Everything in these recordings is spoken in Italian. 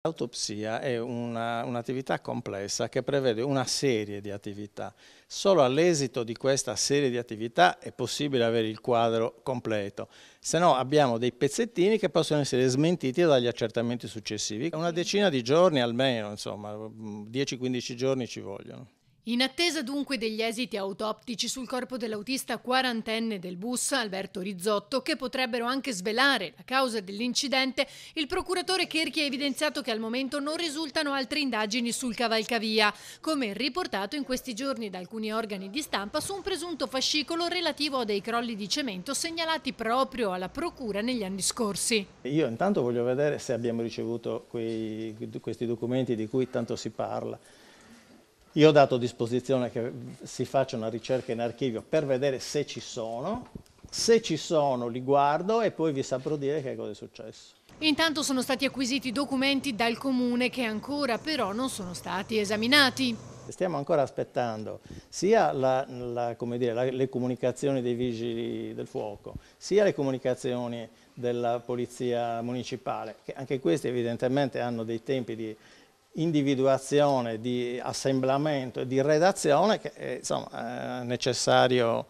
L'autopsia è un'attività un complessa che prevede una serie di attività. Solo all'esito di questa serie di attività è possibile avere il quadro completo, se no abbiamo dei pezzettini che possono essere smentiti dagli accertamenti successivi. Una decina di giorni almeno, insomma, 10-15 giorni ci vogliono. In attesa dunque degli esiti autoptici sul corpo dell'autista quarantenne del bus Alberto Rizzotto, che potrebbero anche svelare la causa dell'incidente, il procuratore Kerchi ha evidenziato che al momento non risultano altre indagini sul cavalcavia, come riportato in questi giorni da alcuni organi di stampa su un presunto fascicolo relativo a dei crolli di cemento segnalati proprio alla procura negli anni scorsi. Io intanto voglio vedere se abbiamo ricevuto quei, questi documenti di cui tanto si parla. Io ho dato a disposizione che si faccia una ricerca in archivio per vedere se ci sono, se ci sono li guardo e poi vi saprò dire che cosa è successo. Intanto sono stati acquisiti documenti dal comune che ancora però non sono stati esaminati. Stiamo ancora aspettando sia la, la, dire, la, le comunicazioni dei vigili del fuoco, sia le comunicazioni della polizia municipale, che anche questi evidentemente hanno dei tempi di individuazione, di assemblamento e di redazione che è, insomma, è necessario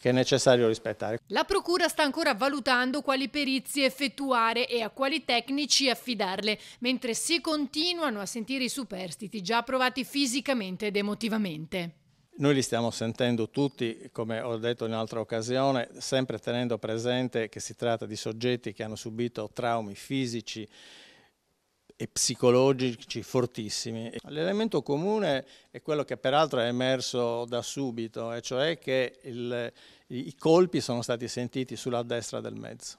che è necessario rispettare. La Procura sta ancora valutando quali perizie effettuare e a quali tecnici affidarle, mentre si continuano a sentire i superstiti già provati fisicamente ed emotivamente. Noi li stiamo sentendo tutti, come ho detto in un'altra occasione, sempre tenendo presente che si tratta di soggetti che hanno subito traumi fisici e psicologici fortissimi. L'elemento comune è quello che peraltro è emerso da subito, e cioè che il, i colpi sono stati sentiti sulla destra del mezzo.